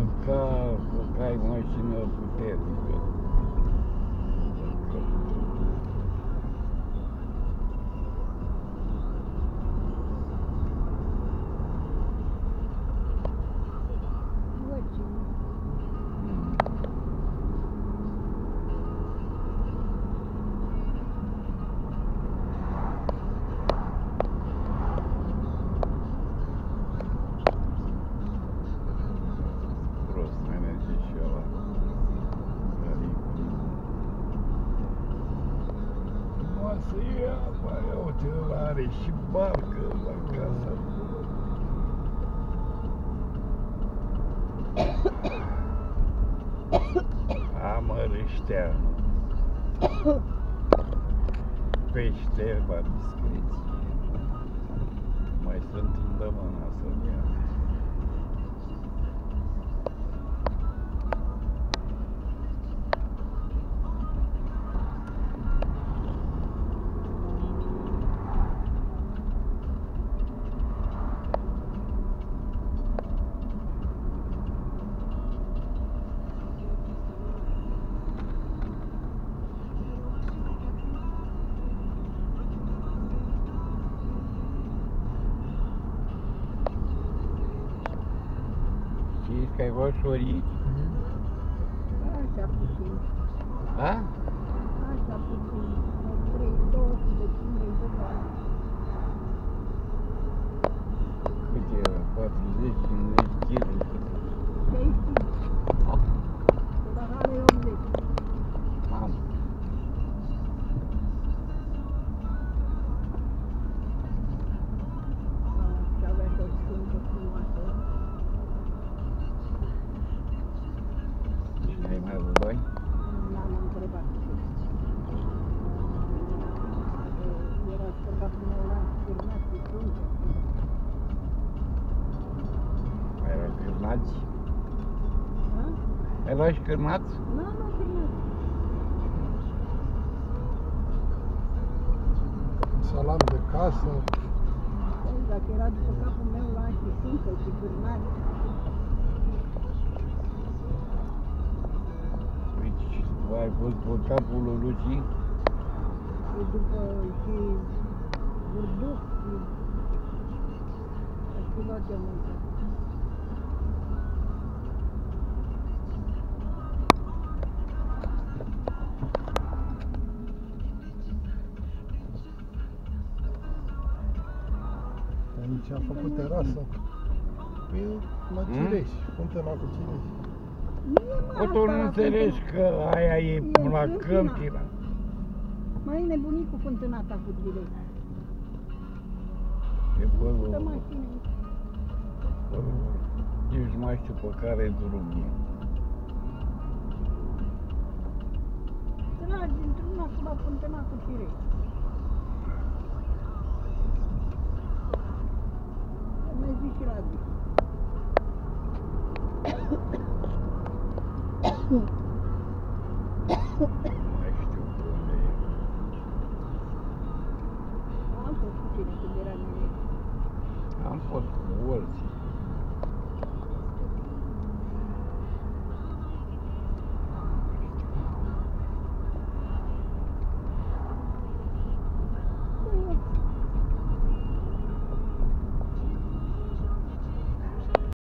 bă, ca, că ai mașină puternică. Uite, ăla are și barcă la casa. Amărâșteană. Pește la discreție. Mai sunt îndemâna să-mi ia. Știți că ai vășorit? Așa puțin. A? Așa puțin. O 3, 200 de kg de bani. Cât e? 40, 50 kg? Ce ai ști? Dar are 80. Am. Și avea și o șuncă frumoasă. Și ai mai avut bani? N-am întrebat. Era bărbatul meu la firmat cu șuncă. Mai erau cârnați? Ha? Ai luat și cârnați? Nu, nu, firmat. Salam de casă. Păi, Dacă era după capul meu la și șuncă și cârnari. Uite, și tu ai fost pe capul lui Luci? și după și burduc și aș fi luat de muncă. Aici a făcut terasă. Pe la Mm? Cireș, fântâna cu Cireș. Mie mă, Cu tu asta nu la înțelegi fântână. că aia e E la fântâna. Câmpina. Mai e nebunit cu fântânata cu direct. E Dă pe mașină. Nici nu mai știu pe care drum e. Tragi într-una cu la fântâna cu direct. Mai zici și Radu. Nu mai știu pe unde e. Am fost cu tine când era mic. Am fost cu Olsi